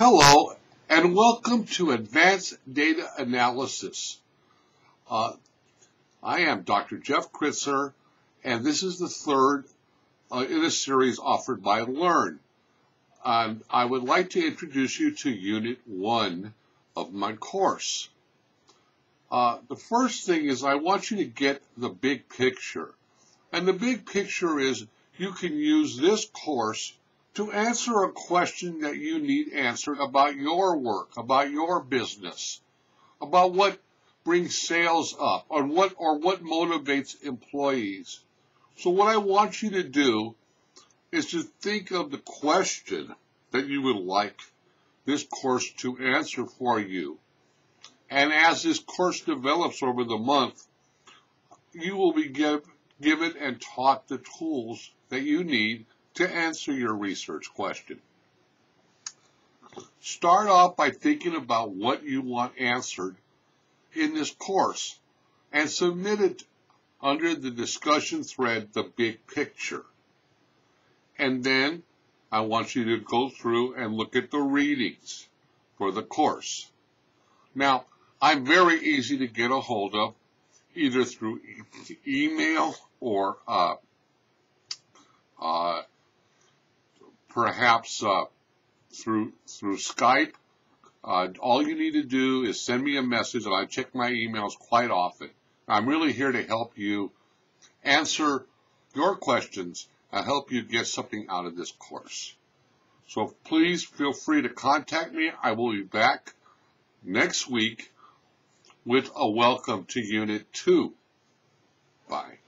Hello, and welcome to Advanced Data Analysis. Uh, I am Dr. Jeff Kritzer, and this is the third uh, in a series offered by Learn. I would like to introduce you to Unit 1 of my course. Uh, the first thing is I want you to get the big picture. And the big picture is you can use this course to answer a question that you need answered about your work, about your business, about what brings sales up, or what, or what motivates employees. So what I want you to do is to think of the question that you would like this course to answer for you. And as this course develops over the month, you will be give, given and taught the tools that you need to answer your research question. Start off by thinking about what you want answered in this course and submit it under the discussion thread, the big picture. And then I want you to go through and look at the readings for the course. Now, I'm very easy to get a hold of, either through e email or uh, perhaps uh, through through Skype. Uh, all you need to do is send me a message, and I check my emails quite often. I'm really here to help you answer your questions and help you get something out of this course. So please feel free to contact me. I will be back next week with a welcome to Unit 2. Bye.